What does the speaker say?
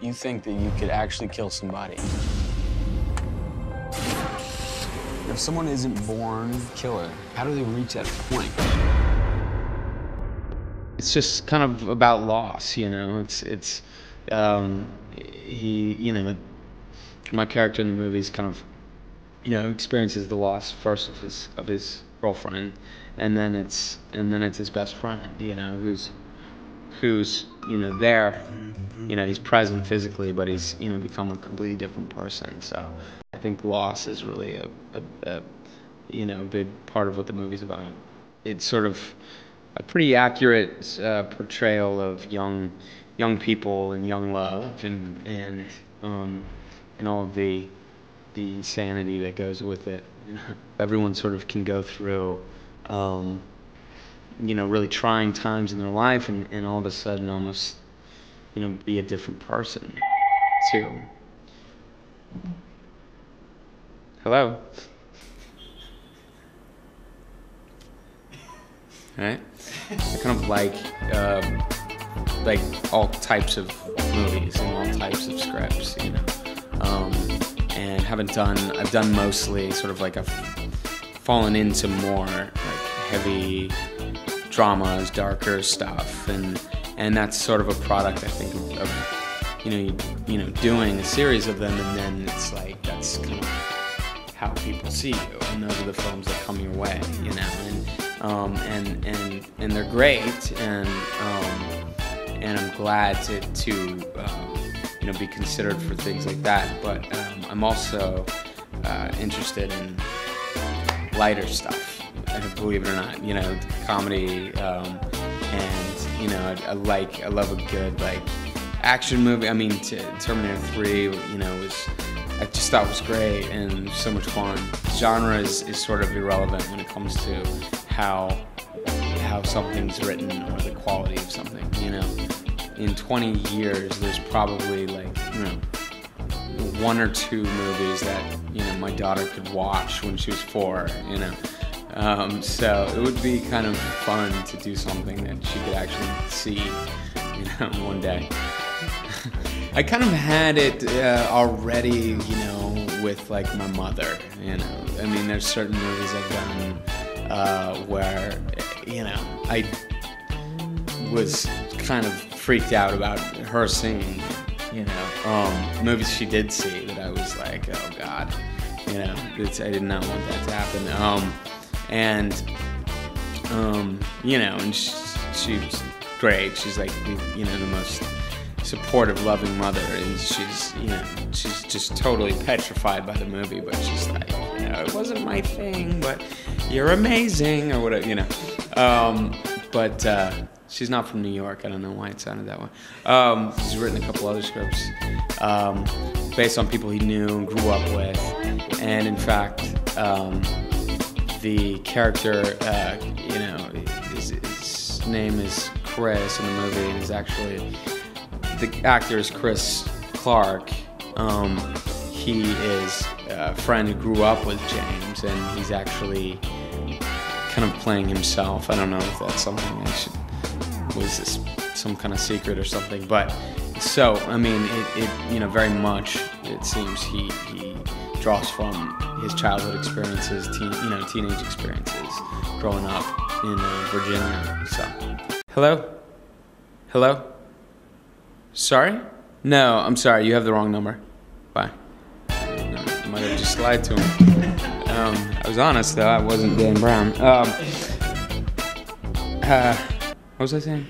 you think that you could actually kill somebody. If someone isn't born killer, how do they reach that point? It's just kind of about loss, you know. It's it's um, he, you know, my character in the movie is kind of, you know, experiences the loss first of his of his girlfriend, and then it's and then it's his best friend, you know, who's who's you know there, you know, he's present physically, but he's you know become a completely different person. So I think loss is really a, a, a you know a big part of what the movie's about. It's sort of a pretty accurate uh, portrayal of young young people and young love and and um, and all of the the insanity that goes with it. Everyone sort of can go through, um, you know, really trying times in their life, and, and all of a sudden almost, you know, be a different person. Too. Hello. Right. I kind of like. Um, like all types of movies and all types of scripts, you know. Um, and haven't done. I've done mostly sort of like I've fallen into more like heavy dramas, darker stuff, and and that's sort of a product I think of, you know you, you know doing a series of them, and then it's like that's kind of how people see you, and those are the films that come your way, you know, and um, and and and they're great, and um, and I'm glad to, to um, you know, be considered for things like that. But um, I'm also uh, interested in lighter stuff, believe it or not. You know, comedy, um, and you know, I, I, like, I love a good like action movie. I mean, Terminator 3, you know, was I just thought was great and so much fun. Genre is, is sort of irrelevant when it comes to how how something's written or the quality of something, you know. In 20 years, there's probably like, you know, one or two movies that, you know, my daughter could watch when she was four, you know. Um, so it would be kind of fun to do something that she could actually see, you know, one day. I kind of had it uh, already, you know, with like my mother, you know. I mean, there's certain movies I've done uh, where you know I was kind of freaked out about her singing. You know, um, movies she did see that I was like, oh god, you know, I did not want that to happen. Um, and um, you know, and she, great. She's like, you know, the most supportive, loving mother, and she's, you know, she's just totally petrified by the movie. But she's like, you know, it wasn't my thing, but you're amazing, or whatever, you know. Um, but uh, she's not from New York. I don't know why it sounded that way. Um, he's written a couple other scripts um, based on people he knew and grew up with. And in fact, um, the character, uh, you know, his, his, name is Chris in the movie, and is actually the actor is Chris Clark. Um, he is a friend who grew up with James, and he's actually kind of playing himself. I don't know if that's something I should was this some kind of secret or something, but so I mean, it, it you know very much it seems he he draws from his childhood experiences, teen, you know, teenage experiences, growing up in uh, Virginia. So, hello, hello. Sorry? No, I'm sorry. You have the wrong number. Bye. I might have just lied to him. Um, I was honest though, I wasn't Dan Brown. Um, uh, what was I saying?